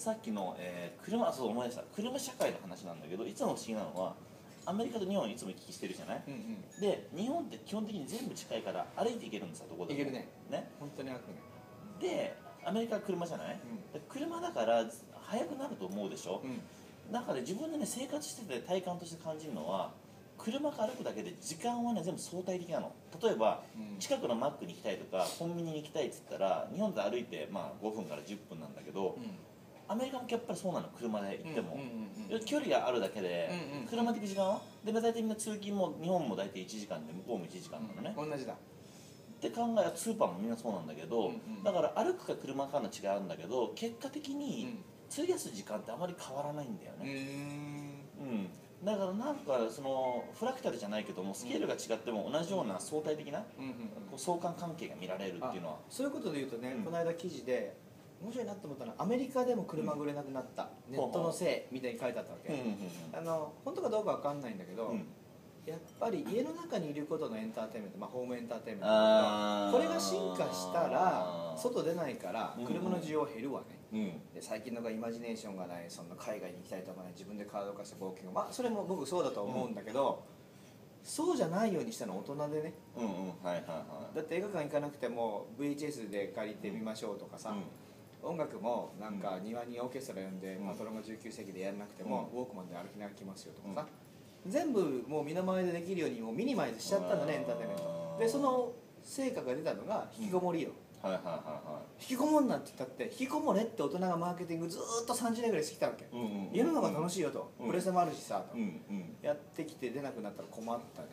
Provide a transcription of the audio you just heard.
さっきの、えー車あそう思い出した。車社会の話なんだけどいつも不思議なのはアメリカと日本いつも行き来してるじゃない？うんうん。で日本って基本的に全部近いから歩いて行けるんですよどこでも。行けるね。ね。本当に楽ね。でアメリカは車じゃない、ん。で車だから速くなると思うでしょ、うん。だから自分でね生活してて体感として感じるのは車か歩くだけで時間はね全部相対的なの。例えば、うん。近くのマックに行きたいとかコンビニに行きたいっつったら日本で歩いて、まあ、5分から10分なんだけど、アメリカもやっぱりそうなの車で行っても、距離があるだけで、車で行く時間は？で大体みんな通勤も日本も大体1時間で向こうも1時間なのね、同じだ。って考えスーパーもみんなそうなんだけど、うんうん。だから歩くか車かの違うんだけど結果的にうん。費やす時間ってあまり変わらないんだようね、んうん。だからなんかそのフラクタルじゃないけどもスケールが違っても同じような相対的な相関関係が見られるっていうのは。そういうことで言うとね、うん。この間記事で面白いなと思ったのはアメリカでも車が売れなくなった、ネットのせいみたいに書いてあったわけ、うんうんうんあの本当かどうかわかんないんだけど、うんやっぱり家の中にいることのエンターテインメント、まあ、ホームエンターテインメントこれが進化したら外出ないからうん車の需要減るわね、うん。で最近のがイマジネーションがないそんな海外に行きたいとかね自分でカード化して冒険をまあそれも僕そうだと思うんだけど、そうじゃないようにしたのは大人でね。うんうんはいはいはだって映画館行かなくても VHS で借りてみましょうとかさ、音楽もなんか庭にオーケストラ呼んで、うん。パトロンが19世紀でやらなくても、うウォークマンで歩きながら来ますよとかさ、全部もう身の前でできるようにもうミニマイズしちゃったんだねエンターテインメント。でその成果が出たのが引きこもりよ、いはいはいは引きこもんなって言ったって引きこもれって大人がマーケティングずーっと30年ぐらいしてきたわけ、いはいうんうん。家の中楽しいよと、うんプレステもあるしさと、うんうん。やってきて出なくなったら困ったね